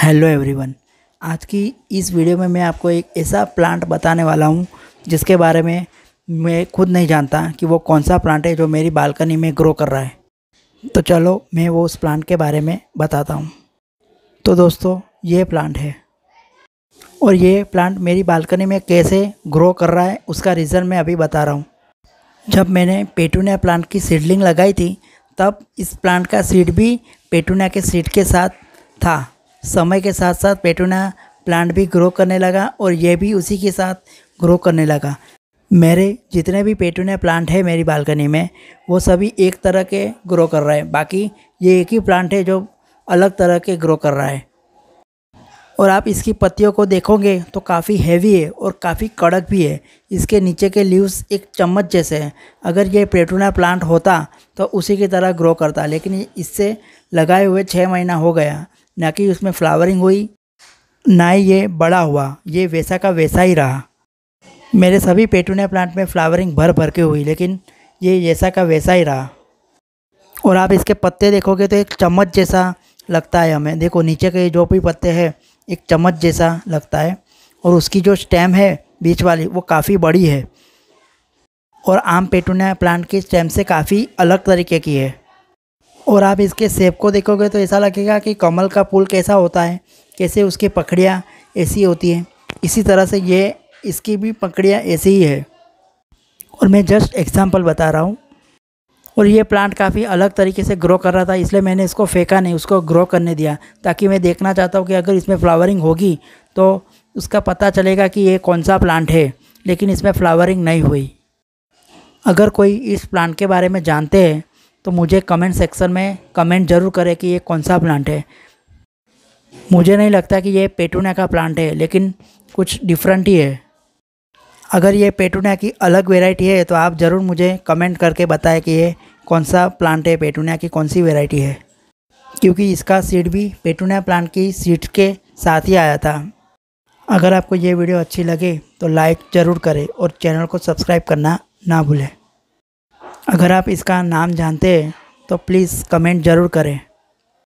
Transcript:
Hello everyone, आज की इस वीडियो में मैं आपको एक ऐसा प्लांट बताने वाला हूँ, जिसके बारे में मैं खुद नहीं जानता कि वो कौन सा प्लांट है जो मेरी बालकनी में ग्रो कर रहा है। तो चलो, मैं वो उस प्लांट के बारे में बताता हूँ। तो दोस्तों, ये प्लांट है। और ये प्लांट मेरी बालकनी में कैसे ग्रो कर रहा है, उसका रीज़न मैं अभी बता रहा हूँ। जब मैंने पेटूनिया प्लांट की सीडलिंग लगाई थी, तब इस प्लांट का सीड भी पेटूनिया के सीड के साथ था। समय के साथ साथ पेटूना प्लांट भी ग्रो करने लगा और ये भी उसी के साथ ग्रो करने लगा। मेरे जितने भी पेटूनिया प्लांट है मेरी बालकनी में, वो सभी एक तरह के ग्रो कर रहे हैं। बाकी ये एक ही प्लांट है जो अलग तरह के ग्रो कर रहा है। और आप इसकी पत्तियों को देखोगे तो काफ़ी हैवी है और काफ़ी कड़क भी है। इसके नीचे के लीव्स एक चम्मच जैसे हैं। अगर ये पेटूना प्लांट होता तो उसी की तरह ग्रो करता, लेकिन इससे लगाए हुए छः महीना हो गया। ना कि उसमें फ्लावरिंग हुई, ना ही ये बड़ा हुआ, ये वैसा का वैसा ही रहा। मेरे सभी पेटूनिया प्लांट में फ्लावरिंग भर भर के हुई, लेकिन ये जैसा का वैसा ही रहा। और आप इसके पत्ते देखोगे तो एक चम्मच जैसा लगता है हमें। देखो, नीचे के जो भी पत्ते हैं, एक चम्मच जैसा लगता है। और उसकी जो स्टेम है, बीच वाली, वो काफ़ी बड़ी है। और आम पेटूनिया प्लांट की स्टेम से काफ़ी अलग तरीके की है। और आप इसके सेप को देखोगे तो ऐसा लगेगा कि कमल का फूल कैसा होता है, कैसे उसकी पकड़ियाँ ऐसी होती हैं। इसी तरह से ये, इसकी भी पकड़ियाँ ऐसी ही है। और मैं जस्ट एग्ज़ाम्पल बता रहा हूँ। और ये प्लांट काफ़ी अलग तरीके से ग्रो कर रहा था, इसलिए मैंने इसको फेंका नहीं, उसको ग्रो करने दिया, ताकि मैं देखना चाहता हूँ कि अगर इसमें फ्लावरिंग होगी तो उसका पता चलेगा कि ये कौन सा प्लांट है, लेकिन इसमें फ्लावरिंग नहीं हुई। अगर कोई इस प्लांट के बारे में जानते हैं तो मुझे कमेंट सेक्शन में कमेंट ज़रूर करें कि ये कौन सा प्लांट है। मुझे नहीं लगता कि ये पेटूनिया का प्लांट है, लेकिन कुछ डिफरेंट ही है। अगर ये पेटूनिया की अलग वेराइटी है तो आप ज़रूर मुझे कमेंट करके बताएँ कि ये कौन सा प्लांट है पेटूनिया की, कौन सी वेराइटी है। क्योंकि इसका सीड भी पेटूनिया प्लांट की सीड के साथ ही आया था। अगर आपको ये वीडियो अच्छी लगे तो लाइक ज़रूर करें और चैनल को सब्सक्राइब करना ना भूलें। अगर आप इसका नाम जानते हैं तो प्लीज़ कमेंट ज़रूर करें।